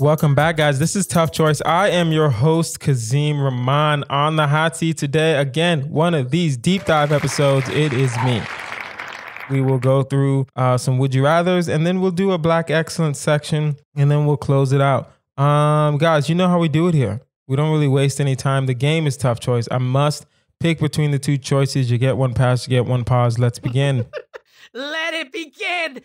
Welcome back, guys. This is Tough Choice. I am your host, Kazeem Rahman, on the hot seat today. Again, one of these deep dive episodes. It is me. We will go through uh, some would you rather's, and then we'll do a black excellence section, and then we'll close it out. Um, guys, you know how we do it here. We don't really waste any time. The game is Tough Choice. I must pick between the two choices. You get one pass, you get one pause. Let's begin. Let it begin! Let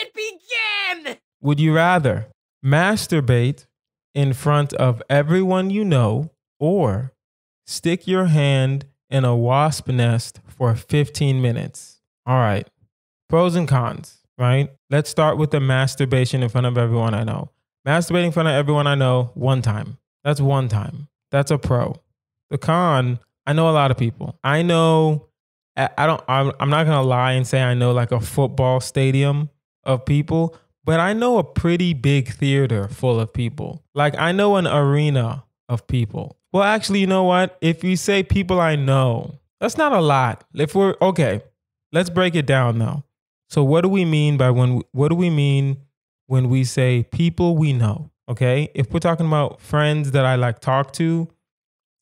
it begin! Would you rather masturbate in front of everyone you know or stick your hand in a wasp nest for 15 minutes? All right. Pros and cons, right? Let's start with the masturbation in front of everyone I know. Masturbating in front of everyone I know one time. That's one time. That's a pro. The con, I know a lot of people. I know I don't I'm, I'm not to lie and say I know like a football stadium of people, but I know a pretty big theater full of people. Like I know an arena of people. Well, actually, you know what? If you say people I know, that's not a lot. If we're okay, let's break it down though. So what do we mean by when what do we mean when we say people we know? Okay? If we're talking about friends that I like talk to,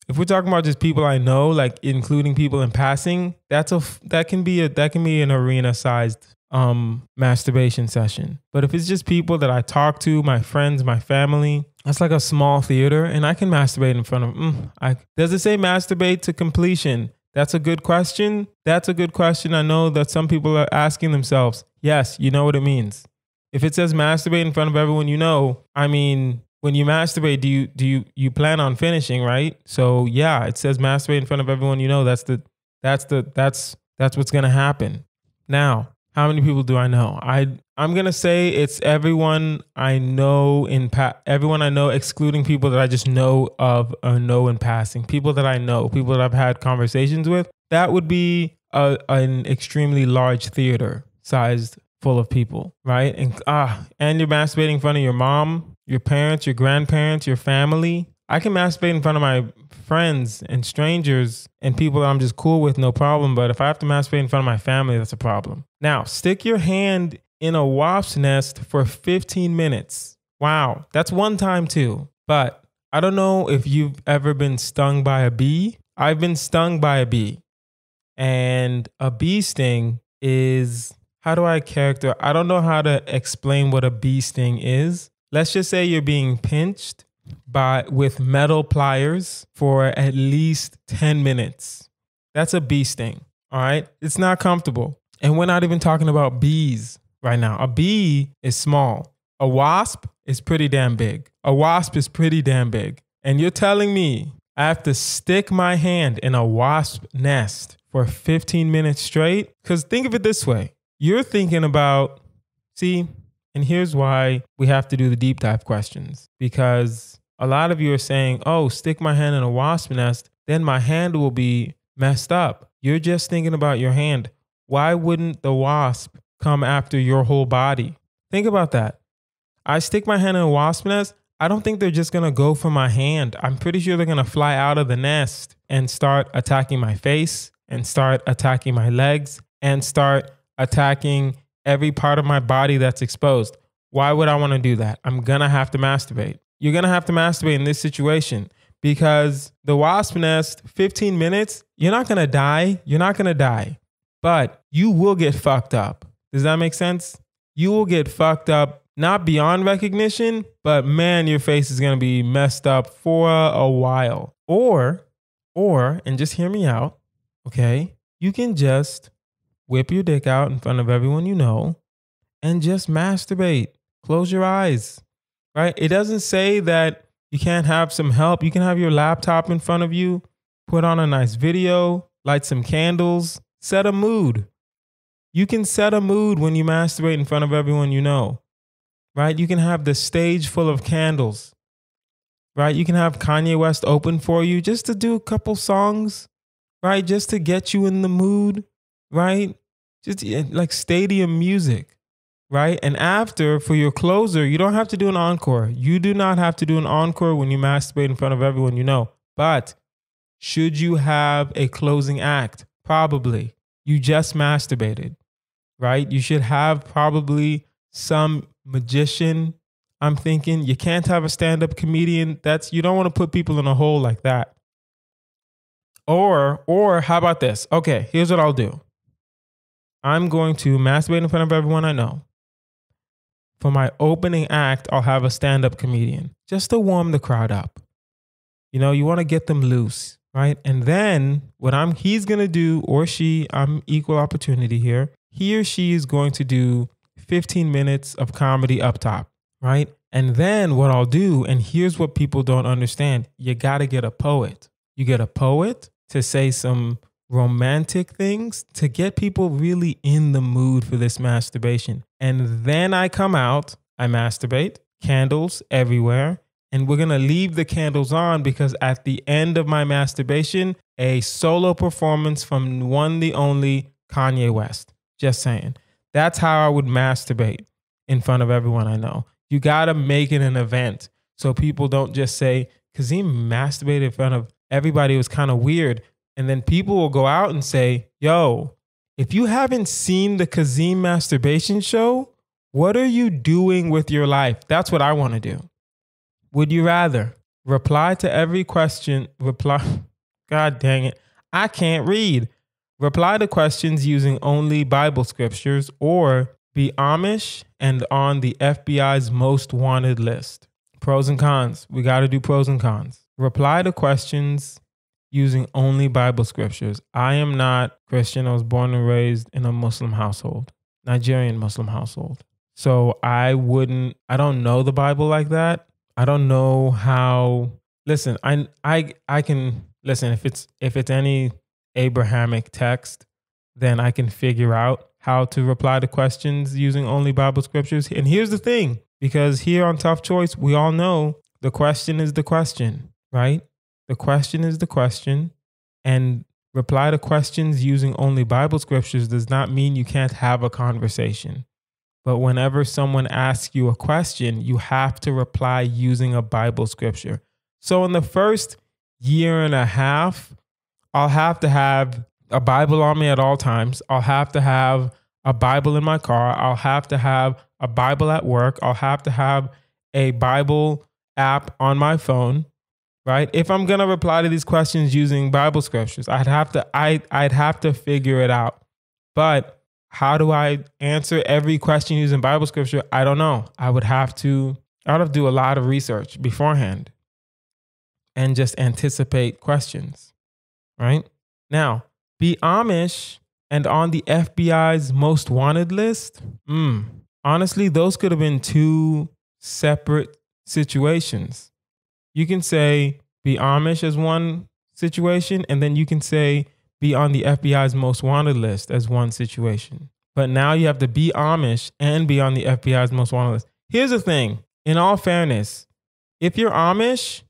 if we're talking about just people I know, like including people in passing, that's a that can be a that can be an arena sized um masturbation session. But if it's just people that I talk to, my friends, my family, that's like a small theater, and I can masturbate in front of. Mm, I does it say masturbate to completion? That's a good question. That's a good question. I know that some people are asking themselves. Yes, you know what it means. If it says masturbate in front of everyone you know, I mean, when you masturbate, do you do you you plan on finishing, right? So yeah, it says masturbate in front of everyone you know. That's the that's the that's that's what's gonna happen. Now, how many people do I know? I I'm gonna say it's everyone I know in pa- everyone I know, excluding people that I just know of or know in passing. People that I know, people that I've had conversations with. That would be a, an extremely large theater sized full of people, right? And ah, and you're masturbating in front of your mom, your parents, your grandparents, your family. I can masturbate in front of my friends and strangers and people that I'm just cool with, no problem. But if I have to masturbate in front of my family, that's a problem. Now, stick your hand in a wasp's nest for 15 minutes. Wow, that's one time too. But I don't know if you've ever been stung by a bee. I've been stung by a bee. And a bee sting is how do I character? I don't know how to explain what a bee sting is. Let's just say you're being pinched by with metal pliers for at least 10 minutes. That's a bee sting. All right. It's not comfortable. And we're not even talking about bees right now. A bee is small. A wasp is pretty damn big. A wasp is pretty damn big. And you're telling me I have to stick my hand in a wasp nest for 15 minutes straight? Because think of it this way you're thinking about, see, and here's why we have to do the deep dive questions because a lot of you are saying, oh, stick my hand in a wasp nest, then my hand will be messed up. You're just thinking about your hand. Why wouldn't the wasp come after your whole body? Think about that. I stick my hand in a wasp nest. I don't think they're just gonna go for my hand. I'm pretty sure they're gonna fly out of the nest and start attacking my face and start attacking my legs and start attacking every part of my body that's exposed. Why would I wanna do that? I'm gonna have to masturbate. You're gonna have to masturbate in this situation because the wasp nest, 15 minutes, you're not gonna die. You're not gonna die, but you will get fucked up. Does that make sense? You will get fucked up, not beyond recognition, but man, your face is gonna be messed up for a while. Or, or, and just hear me out, okay? You can just whip your dick out in front of everyone you know and just masturbate. Close your eyes, right? It doesn't say that you can't have some help. You can have your laptop in front of you, put on a nice video, light some candles, set a mood. You can set a mood when you masturbate in front of everyone you know, right? You can have the stage full of candles, right? You can have Kanye West open for you just to do a couple songs, right? Just to get you in the mood, right? Just like stadium music, right? And after, for your closer, you don't have to do an encore. You do not have to do an encore when you masturbate in front of everyone you know. But should you have a closing act? Probably. You just masturbated, right? You should have probably some magician, I'm thinking you can't have a stand up comedian. That's you don't want to put people in a hole like that. Or, or how about this? Okay, here's what I'll do. I'm going to masturbate in front of everyone I know. For my opening act, I'll have a stand up comedian just to warm the crowd up. You know, you want to get them loose, right? And then what I'm he's going to do or she, I'm equal opportunity here. He or she is going to do 15 minutes of comedy up top, right? And then what I'll do, and here's what people don't understand you got to get a poet. You get a poet to say some romantic things to get people really in the mood for this masturbation. And then I come out, I masturbate, candles everywhere. And we're gonna leave the candles on because at the end of my masturbation, a solo performance from one, the only Kanye West. Just saying. That's how I would masturbate in front of everyone I know. You gotta make it an event so people don't just say, Kazeem masturbated in front of everybody. It was kind of weird. And then people will go out and say, yo, if you haven't seen the Kazeem masturbation show, what are you doing with your life? That's what I want to do. Would you rather reply to every question? Reply, God dang it, I can't read. Reply to questions using only Bible scriptures or be Amish and on the FBI's most wanted list. Pros and cons. We got to do pros and cons. Reply to questions using only Bible scriptures. I am not Christian. I was born and raised in a Muslim household, Nigerian Muslim household. So I wouldn't, I don't know the Bible like that. I don't know how, listen, I, I, I can, listen, if it's, if it's any Abrahamic text, then I can figure out how to reply to questions using only Bible scriptures. And here's the thing because here on Tough Choice, we all know the question is the question, right? The question is the question. And reply to questions using only Bible scriptures does not mean you can't have a conversation. But whenever someone asks you a question, you have to reply using a Bible scripture. So in the first year and a half, I'll have to have a Bible on me at all times. I'll have to have a Bible in my car. I'll have to have a Bible at work. I'll have to have a Bible app on my phone right? If I'm gonna reply to these questions using Bible scriptures, I'd have to I I'd have to figure it out. But how do I answer every question using Bible scripture? I don't know. I would have to I would have to do a lot of research beforehand and just anticipate questions. Right? Now, be Amish and on the FBI's most wanted list. Mm, honestly, those could have been two separate situations you can say be Amish as one situation, and then you can say be on the FBI's most wanted list as one situation. But now you have to be Amish and be on the FBI's most wanted list. Here's the thing in all fairness, if you're Amish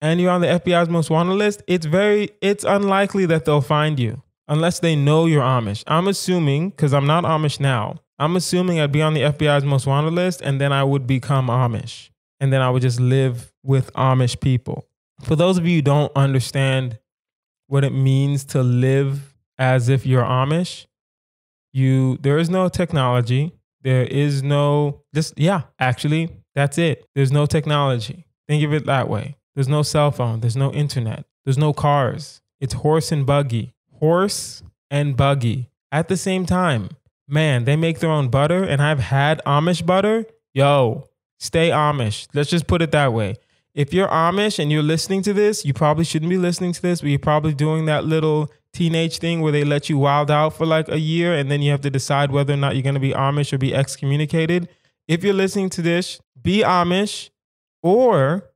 and you're on the FBI's most wanted list, it's very it's unlikely that they'll find you unless they know you're Amish. I'm assuming cuz I'm not Amish now. I'm assuming I'd be on the FBI's most wanted list and then I would become Amish and then I would just live with Amish people. For those of you who don't understand what it means to live as if you're Amish, you there is no technology. There is no just yeah, actually, that's it. There's no technology. Think of it that way. There's no cell phone, there's no internet, there's no cars. It's horse and buggy. Horse and buggy at the same time. Man, they make their own butter and I've had Amish butter. Yo, Stay Amish. Let's just put it that way. If you're Amish and you're listening to this, you probably shouldn't be listening to this, but you're probably doing that little teenage thing where they let you wild out for like a year and then you have to decide whether or not you're going to be Amish or be excommunicated. If you're listening to this, be Amish or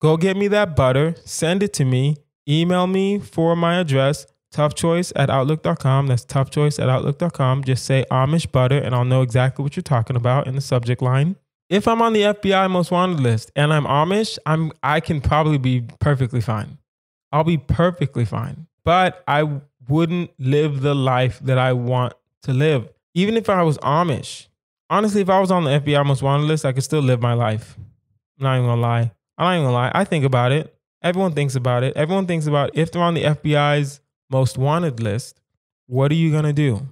go get me that butter, send it to me, email me for my address, toughchoice at outlook.com. That's toughchoice at outlook.com. Just say Amish butter and I'll know exactly what you're talking about in the subject line if I'm on the FBI most wanted list and I'm Amish, I'm I can probably be perfectly fine. I'll be perfectly fine. But I wouldn't live the life that I want to live. Even if I was Amish. Honestly, if I was on the FBI most wanted list, I could still live my life. I'm not even gonna lie. I'm not even gonna lie. I think about it. Everyone thinks about it. Everyone thinks about if they're on the FBI's most wanted list, what are you gonna do?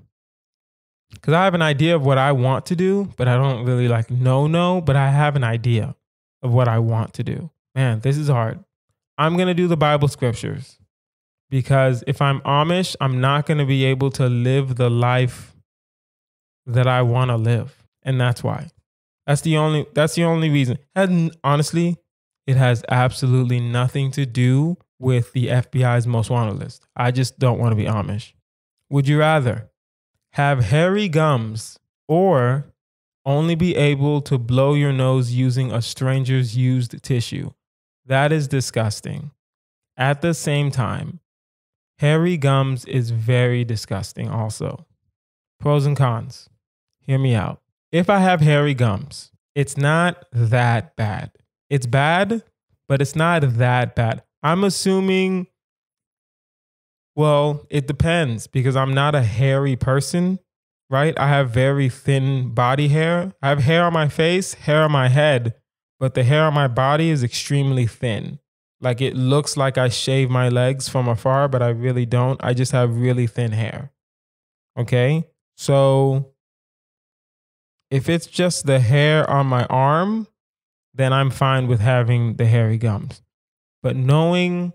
Because I have an idea of what I want to do, but I don't really like know, no, but I have an idea of what I want to do. Man, this is hard. I'm going to do the Bible scriptures because if I'm Amish, I'm not going to be able to live the life that I want to live. And that's why. That's the only that's the only reason. And honestly, it has absolutely nothing to do with the FBI's most wanted list. I just don't want to be Amish. Would you rather have hairy gums or only be able to blow your nose using a stranger's used tissue? That is disgusting. At the same time, hairy gums is very disgusting also. Pros and cons. Hear me out. If I have hairy gums, it's not that bad. It's bad, but it's not that bad. I'm assuming, well, it depends because I'm not a hairy person, right? I have very thin body hair. I have hair on my face, hair on my head, but the hair on my body is extremely thin. Like it looks like I shave my legs from afar, but I really don't. I just have really thin hair. Okay. So if it's just the hair on my arm, then I'm fine with having the hairy gums. But knowing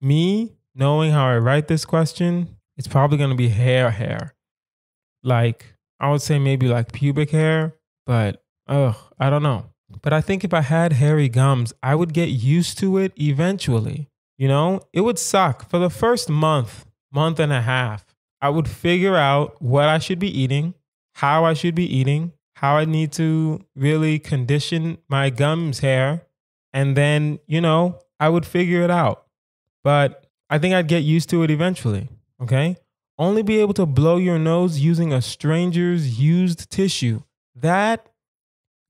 me, knowing how I write this question, it's probably going to be hair hair. Like, I would say maybe like pubic hair, but ugh, I don't know. But I think if I had hairy gums, I would get used to it eventually. You know, it would suck for the first month, month and a half. I would figure out what I should be eating, how I should be eating, how I need to really condition my gums hair. And then, you know, I would figure it out. But I think I'd get used to it eventually. Okay. Only be able to blow your nose using a stranger's used tissue. That,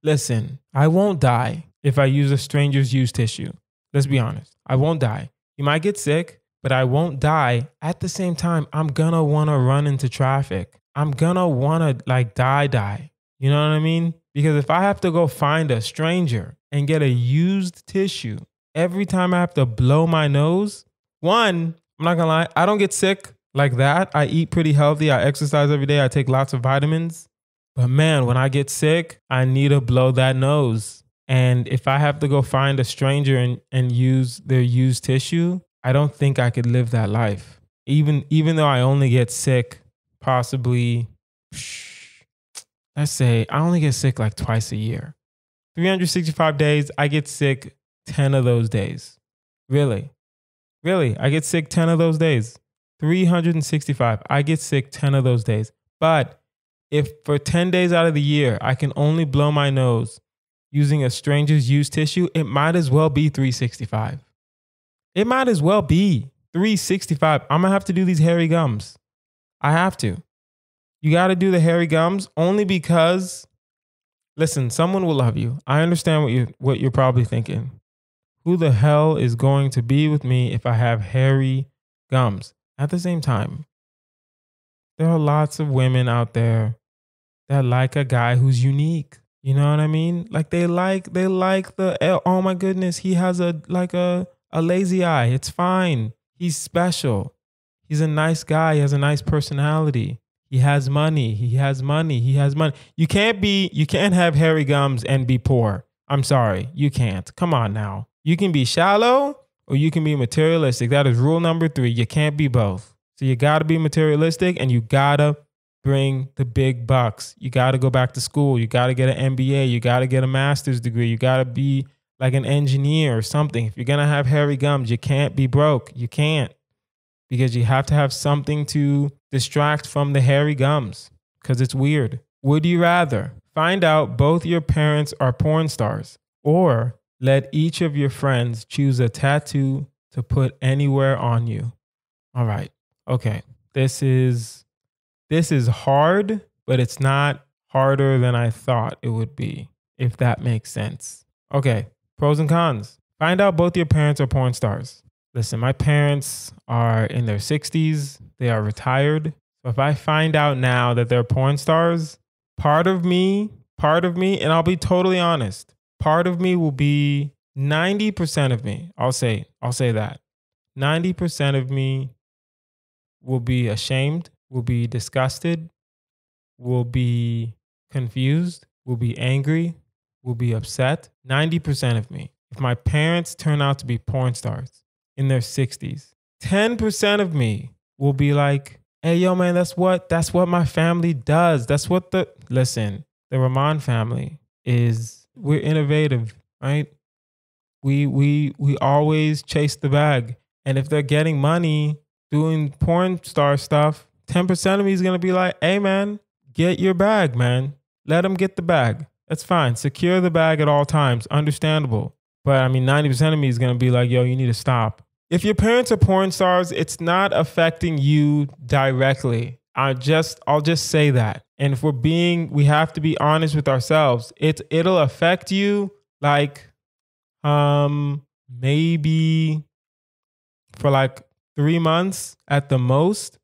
listen, I won't die if I use a stranger's used tissue. Let's be honest. I won't die. You might get sick, but I won't die. At the same time, I'm gonna wanna run into traffic. I'm gonna wanna like die, die. You know what I mean? Because if I have to go find a stranger and get a used tissue every time I have to blow my nose, one, I'm not gonna lie, I don't get sick like that. I eat pretty healthy. I exercise every day. I take lots of vitamins. But man, when I get sick, I need to blow that nose. And if I have to go find a stranger and, and use their used tissue, I don't think I could live that life. Even even though I only get sick possibly let's say I only get sick like twice a year. 365 days, I get sick 10 of those days. Really? Really? I get sick 10 of those days. 365. I get sick 10 of those days. But if for 10 days out of the year I can only blow my nose using a stranger's used tissue, it might as well be 365. It might as well be 365. I'm gonna have to do these hairy gums. I have to. You got to do the hairy gums only because listen, someone will love you. I understand what you what you're probably thinking. Who the hell is going to be with me if I have hairy gums? At the same time, there are lots of women out there that like a guy who's unique. You know what I mean? Like they like they like the eh, oh my goodness, he has a like a a lazy eye. It's fine. He's special. He's a nice guy. He has a nice personality. He has money. He has money. He has money. You can't be, you can't have hairy gums and be poor. I'm sorry. You can't. Come on now. You can be shallow or you can be materialistic. That is rule number three. You can't be both. So you got to be materialistic and you got to bring the big bucks. You got to go back to school. You got to get an MBA. You got to get a master's degree. You got to be like an engineer or something. If you're to have hairy gums, you can't be broke. You can't because you have to have something to distract from the hairy gums because it's weird. Would you rather find out both your parents are porn stars or let each of your friends choose a tattoo to put anywhere on you? All right. Okay. This is this is hard, but it's not harder than I thought it would be, if that makes sense. Okay. Pros and cons. Find out both your parents are porn stars. Listen, my parents are in their 60s, they are retired. If I find out now that they're porn stars, part of me, part of me, and I'll be totally honest, part of me will be 90% of me, I'll say, I'll say that. 90% of me will be ashamed, will be disgusted, will be confused, will be angry, will be upset. 90% of me. If my parents turn out to be porn stars in their 60s, 10% of me will be like, hey, yo, man, that's what, that's what my family does. That's what the, listen, the Rahman family is, we're innovative, right? We, we, we always chase the bag. And if they're getting money doing porn star stuff, 10% of me is to be like, hey, man, get your bag, man. Let them get the bag. That's fine. Secure the bag at all times. Understandable. But I mean, 90% of me is to be like, yo, you need to stop. If your parents are porn stars, it's not affecting you directly. I just I'll just say that. And if we're being we have to be honest with ourselves. It it'll affect you like um maybe for like 3 months at the most,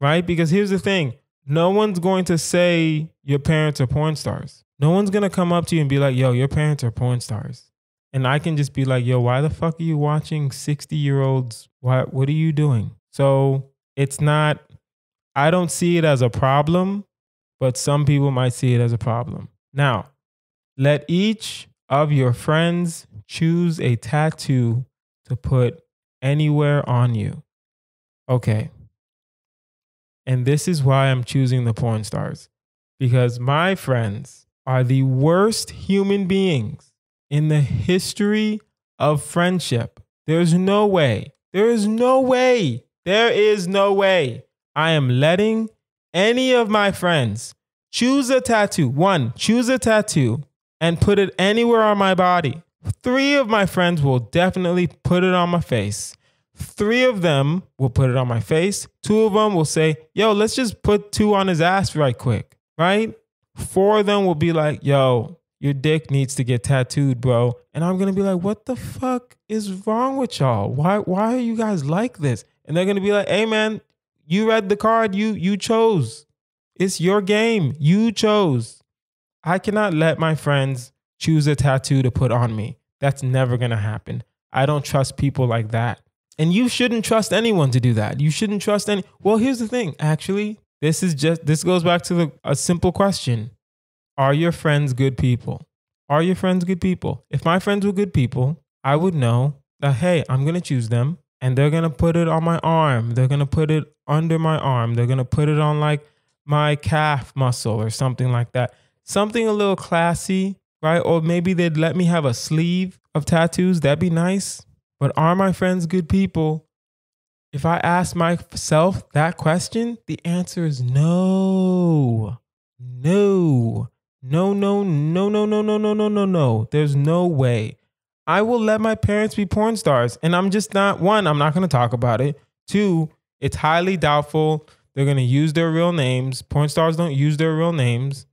right? Because here's the thing. No one's going to say your parents are porn stars. No one's going to come up to you and be like, "Yo, your parents are porn stars." And I can just be like, yo, why the fuck are you watching 60 year olds? What, what are you doing? So it's not, I don't see it as a problem, but some people might see it as a problem. Now, let each of your friends choose a tattoo to put anywhere on you. Okay. And this is why I'm choosing the porn stars because my friends are the worst human beings in the history of friendship. There's no way, there is no way, there is no way I am letting any of my friends choose a tattoo. One, choose a tattoo and put it anywhere on my body. Three of my friends will definitely put it on my face. Three of them will put it on my face. Two of them will say, yo, let's just put two on his ass right quick, right? Four of them will be like, yo, your dick needs to get tattooed, bro. And I'm gonna be like, what the fuck is wrong with y'all? Why why are you guys like this? And they're gonna be like, hey man, you read the card, you you chose. It's your game. You chose. I cannot let my friends choose a tattoo to put on me. That's never gonna happen. I don't trust people like that. And you shouldn't trust anyone to do that. You shouldn't trust any. Well, here's the thing. Actually, this is just this goes back to the, a simple question. Are your friends good people? Are your friends good people? If my friends were good people, I would know that, hey, I'm going to choose them and they're to put it on my arm. They're to put it under my arm. They're to put it on like my calf muscle or something like that. Something a little classy, right? Or maybe they'd let me have a sleeve of tattoos. That'd be nice. But are my friends good people? If I ask myself that question, the answer is no. No. No, no, no, no, no, no, no, no, no, no. There's no way. I will let my parents be porn stars. And I'm just not, one, I'm not going to talk about it. Two, it's highly doubtful they're going to use their real names. Porn stars don't use their real names,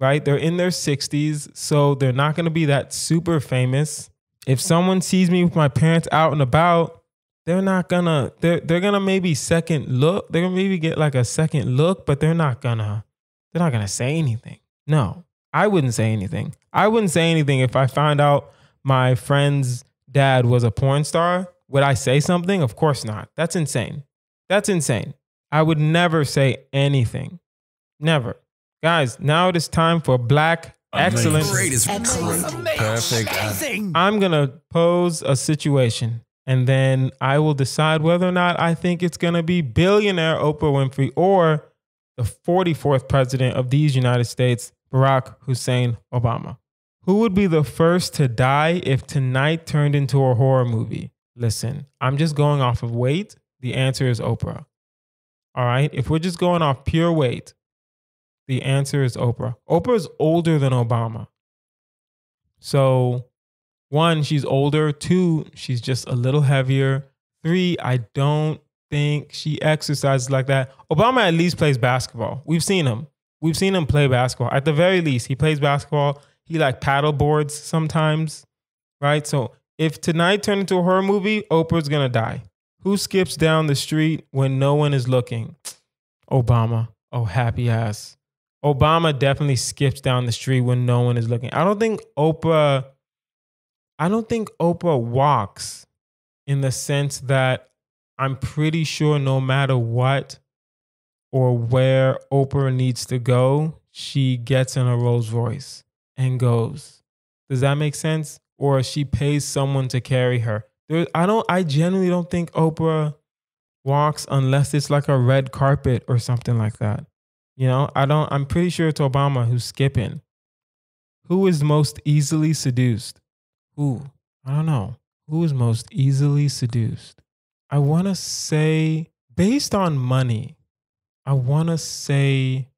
right? They're in their 60s, so they're not going to be that super famous. If someone sees me with my parents out and about, they're not gonna they're they're gonna maybe second look. They're gonna maybe get like a second look, but they're not gonna they're not gonna say anything. No. I wouldn't say anything. I wouldn't say anything if I found out my friend's dad was a porn star. Would I say something? Of course not. That's insane. That's insane. I would never say anything. Never. Guys, now it is time for black excellence. Excellent. Perfect. I'm going to pose a situation and then I will decide whether or not I think it's going to be billionaire Oprah Winfrey or the 44th president of these United States, Barack Hussein Obama. Who would be the first to die if tonight turned into a horror movie? Listen, I'm just going off of weight. The answer is Oprah. All right. If we're just going off pure weight, the answer is Oprah. Oprah is older than Obama. So, one, she's older. Two, she's just a little heavier. Three, I don't think she exercises like that. Obama at least plays basketball. We've seen him. We've seen him play basketball. At the very least, he plays basketball. He like paddle boards sometimes, right? So if tonight turned into a horror movie, Oprah's gonna die. Who skips down the street when no one is looking? Obama. Oh, happy ass. Obama definitely skips down the street when no one is looking. I don't think Oprah. I don't think Oprah walks in the sense that I'm pretty sure no matter what, or where Oprah needs to go, she gets in a Rolls Royce and goes. Does that make sense? Or she pays someone to carry her. There, I don't. I genuinely don't think Oprah walks unless it's like a red carpet or something like that. You know, I don't. I'm pretty sure it's Obama who's skipping. Who is most easily seduced? Who? I don't know. Who is most easily seduced? I want to say, based on money, I want to say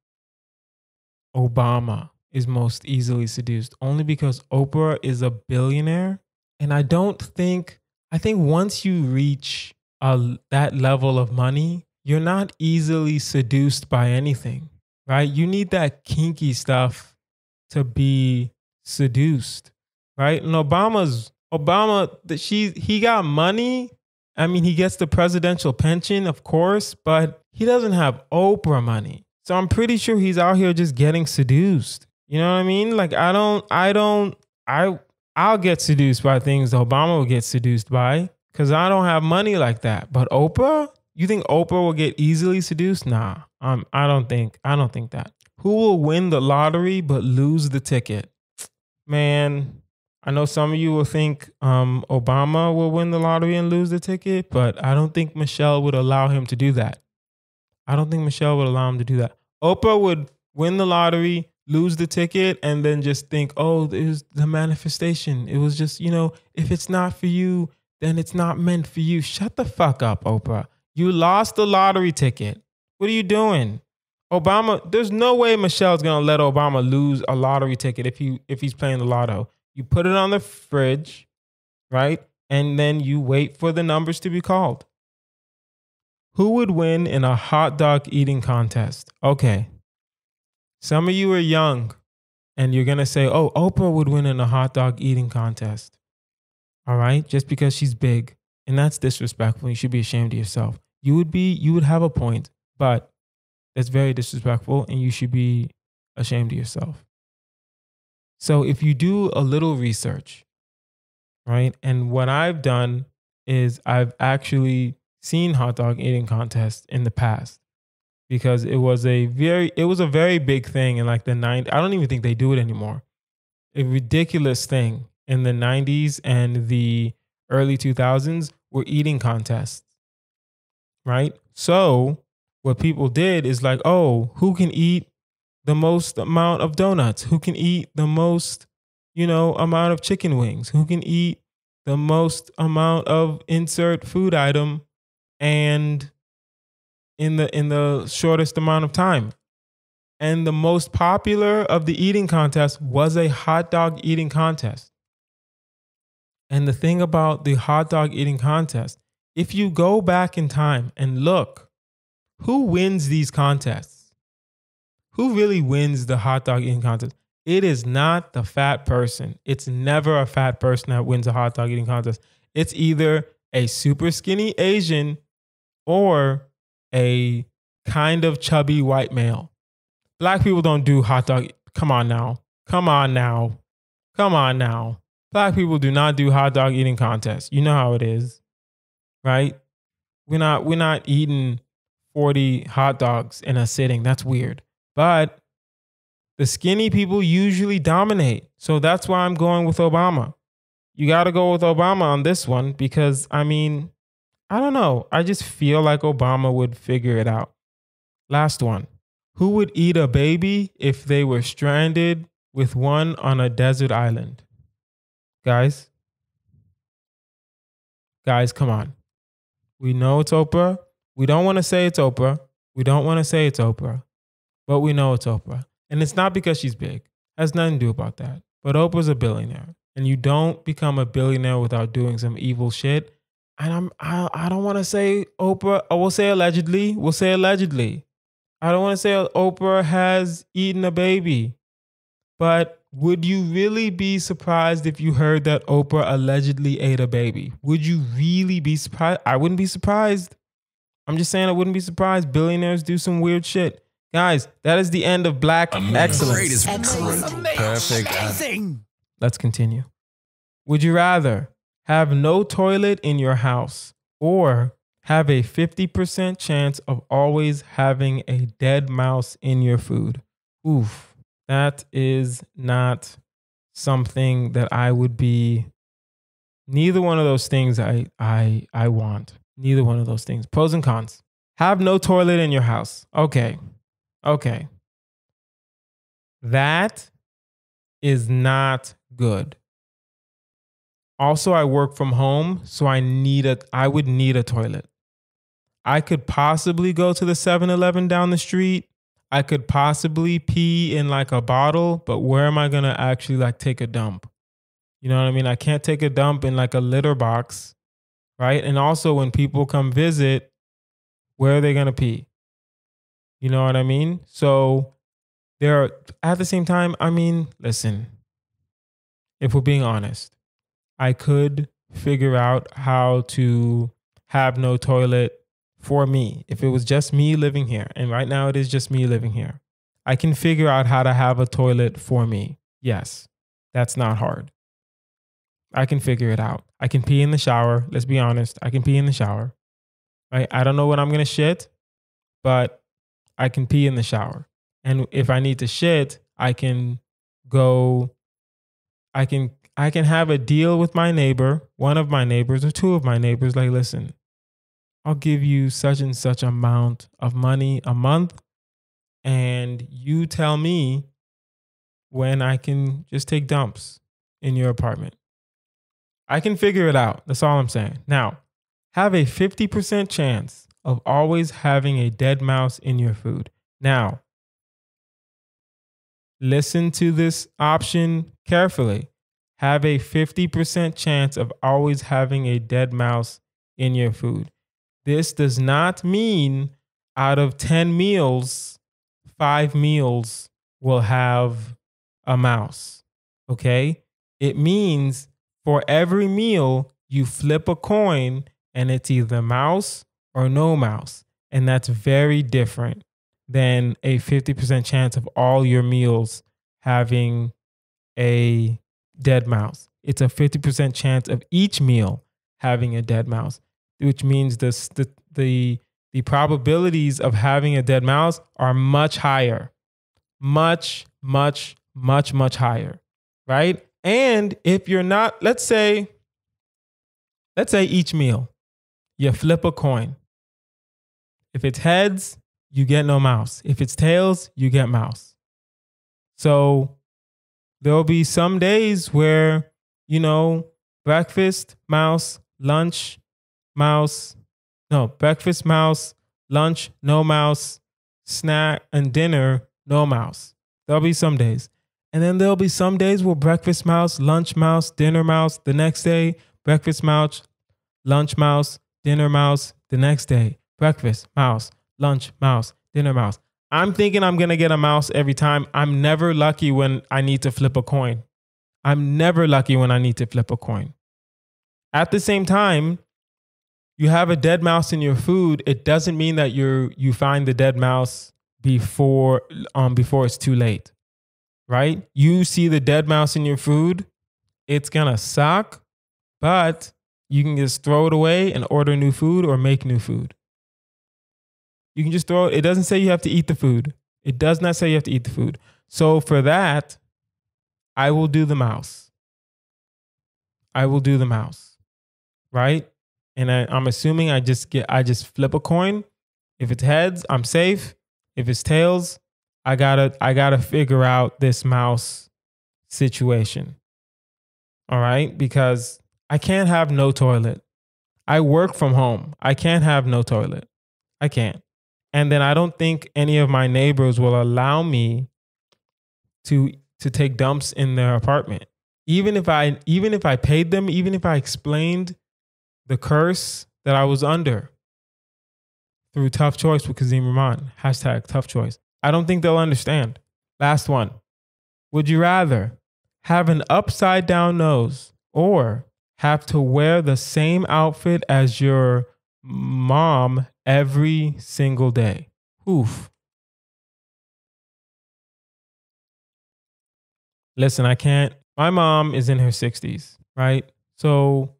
Obama is most easily seduced only because Oprah is a billionaire. And I don't think, I think once you reach a, that level of money, you're not easily seduced by anything, right? You need that kinky stuff to be seduced, right? And Obama's Obama, she he got money. I mean, he gets the presidential pension, of course, but he doesn't have Oprah money. So I'm pretty sure he's out here just getting seduced. You know what I mean? Like I don't, I don't, I I'll get seduced by things Obama will get seduced by because I don't have money like that. But Oprah, you think Oprah will get easily seduced? Nah, um, I don't think, I don't think that. Who will win the lottery but lose the ticket? Man, I know some of you will think um, Obama will win the lottery and lose the ticket, but I don't think Michelle would allow him to do that. I don't think Michelle would allow him to do that. Oprah would win the lottery, lose the ticket, and then just think, oh, it was the manifestation. It was just, you know, if it's not for you, then it's not meant for you. Shut the fuck up, Oprah. You lost the lottery ticket. What are you doing? Obama, there's no way Michelle's gonna let Obama lose a lottery ticket if he if he's playing the lotto. You put it on the fridge, right? And then you wait for the numbers to be called. Who would win in a hot dog eating contest? Okay. Some of you are young and you're going to say, oh, Oprah would win in a hot dog eating contest. All right. Just because she's big. And that's disrespectful. You should be ashamed of yourself. You would be, you would have a point, but that's very disrespectful and you should be ashamed of yourself. So if you do a little research, right? And what I've done is I've actually seen hot dog eating contests in the past because it was a very it was a very big thing in like the 90s. I don't even think they do it anymore. A ridiculous thing in the 90s and the early 2000s were eating contests. Right? So what people did is like, oh, who can eat the most amount of donuts, who can eat the most, you know, amount of chicken wings, who can eat the most amount of insert food item and in the in the shortest amount of time. And the most popular of the eating contests was a hot dog eating contest. And the thing about the hot dog eating contest, if you go back in time and look, who wins these contests? who really wins the hot dog eating contest? It is not the fat person. It's never a fat person that wins a hot dog eating contest. It's either a super skinny Asian or a kind of chubby white male. Black people don't do hot dog. Come on now. Come on now. Come on now. Black people do not do hot dog eating contests. You know how it is. Right? We're not we're not eating 40 hot dogs in a sitting. That's weird. But the skinny people usually dominate. So that's why I'm going with Obama. You got to go with Obama on this one because, I mean, I don't know. I just feel like Obama would figure it out. Last one. Who would eat a baby if they were stranded with one on a desert island? Guys? Guys, come on. We know it's Oprah. We don't want to say it's Oprah. We don't want to say it's Oprah. But we know it's Oprah. And it's not because she's big. Has nothing to do about that. But Oprah's a billionaire. And you don't become a billionaire without doing some evil shit. And I'm I, I don't want to say Oprah, I will say allegedly. We'll say allegedly. I don't want to say Oprah has eaten a baby. But would you really be surprised if you heard that Oprah allegedly ate a baby? Would you really be surprised? I wouldn't be surprised. I'm just saying I wouldn't be surprised. Billionaires do some weird shit. Guys, that is the end of Black Amazing. Excellence. Excellent. Perfect. Amazing. Let's continue. Would you rather have no toilet in your house or have a 50% chance of always having a dead mouse in your food. Oof, that is not something that I would be neither one of those things I I I want. Neither one of those things. Pros and cons. Have no toilet in your house. Okay. Okay. That is not good. Also, I work from home, so I need a I would need a toilet. I could possibly go to the 7-Eleven down the street. I could possibly pee in like a bottle, but where am I going to actually like take a dump? You know what I mean? I can't take a dump in like a litter box, right? And also when people come visit, where are they going to pee? You know what I mean? So there are at the same time, I mean, listen. If we're being honest, I could figure out how to have no toilet for me. If it was just me living here, and right now it is just me living here, I can figure out how to have a toilet for me. Yes, that's not hard. I can figure it out. I can pee in the shower. Let's be honest. I can pee in the shower. Right? I don't know what I'm going to shit, but I can pee in the shower. And if I need to shit, I can go I can I can have a deal with my neighbor, one of my neighbors or two of my neighbors like listen, I'll give you such and such amount of money a month and you tell me when I can just take dumps in your apartment. I can figure it out. That's all I'm saying. Now, have a 50% chance of always having a dead mouse in your food. Now, listen to this option carefully. Have a 50% chance of always having a dead mouse in your food. This does not mean out of 10 meals, five meals will have a mouse. Okay? It means for every meal, you flip a coin and it's either mouse or no mouse. And that's very different than a 50% chance of all your meals having a dead mouse. It's a 50% chance of each meal having a dead mouse, which means the, the, the, the probabilities of having a dead mouse are much higher. Much, much, much, much higher, right? And if you're not, let's say, let's say each meal, you flip a coin. If it's heads, you get no mouse. If it's tails, you get mouse. So there'll be some days where, you know, breakfast, mouse, lunch, mouse, no, breakfast, mouse, lunch, no mouse, snack, and dinner, no mouse. There'll be some days. And then there'll be some days where breakfast mouse, lunch mouse, dinner mouse. The next day, breakfast mouse, lunch mouse, dinner mouse. The next day, breakfast mouse, lunch mouse, dinner mouse. I'm thinking I'm going to get a mouse every time. I'm never lucky when I need to flip a coin. I'm never lucky when I need to flip a coin. At the same time, you have a dead mouse in your food. It doesn't mean that you you find the dead mouse before um before it's too late right? You see the dead mouse in your food, it's gonna suck, but you can just throw it away and order new food or make new food. You can just throw it. Doesn't say you have to eat the food. It does not say you have to eat the food. So for that, I will do the mouse. I will do the mouse. Right? And I, I'm assuming I just get I just flip a coin. If it's heads, I'm safe. If it's tails, I gotta I gotta figure out this mouse situation. All right, because I can't have no toilet. I work from home. I can't have no toilet. I can't. And then I don't think any of my neighbors will allow me to to take dumps in their apartment. Even if I even if I paid them, even if I explained the curse that I was under through tough choice with Kazeem Rahman. Hashtag tough choice. I don't think they'll understand. Last one. Would you rather have an upside down nose or have to wear the same outfit as your mom every single day? Oof. Listen, I can't. My mom is in her 60s, right? So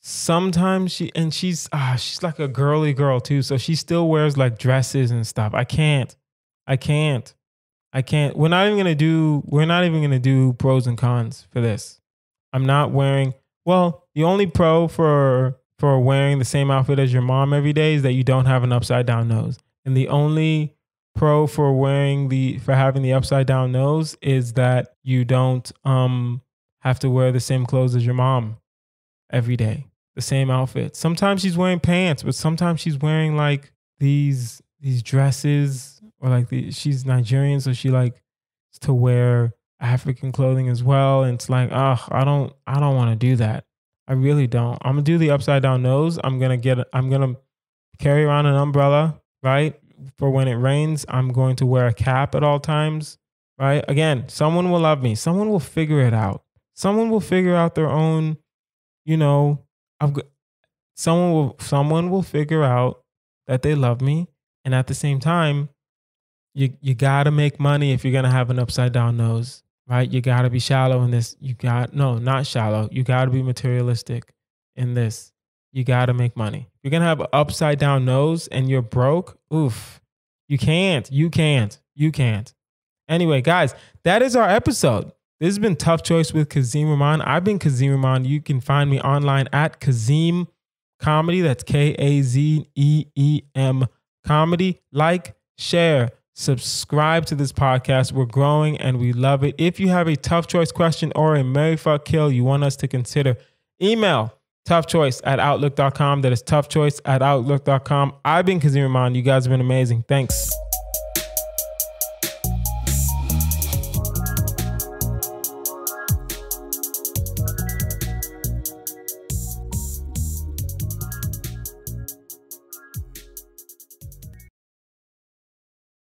sometimes she and she's ah she's like a girly girl too so she still wears like dresses and stuff i can't i can't i can't we're not even gonna do we're not even gonna do pros and cons for this i'm not wearing well the only pro for for wearing the same outfit as your mom every day is that you don't have an upside down nose and the only pro for wearing the for having the upside down nose is that you don't um have to wear the same clothes as your mom every day the same outfit. Sometimes she's wearing pants, but sometimes she's wearing like these these dresses or like the, she's Nigerian, so she like to wear African clothing as well. And it's like, oh, I don't I don't want to do that. I really don't. I'm gonna do the upside down nose. I'm gonna get I'm gonna carry around an umbrella, right? For when it rains, I'm going to wear a cap at all times, right? Again, someone will love me. Someone will figure it out. Someone will figure out their own, you know, I've someone will someone will figure out that they love me, and at the same time, you you gotta make money if you're gonna have an upside down nose, right? You gotta be shallow in this. You got no, not shallow. You gotta be materialistic in this. You gotta make money. You're gonna have an upside down nose and you're broke. Oof. You can't. You can't. You can't. Anyway, guys, that is our episode. This has been Tough Choice with Kazeem Rahman. I've been Kazeem Rahman. You can find me online at Kazeem Comedy. That's K A Z E E M Comedy. Like, share, subscribe to this podcast. We're growing and we love it. If you have a tough choice question or a Marry Fuck Kill you want us to consider, email toughchoice at outlook.com. That is toughchoice at outlook.com. I've been Kazeem Rahman. You guys have been amazing. Thanks.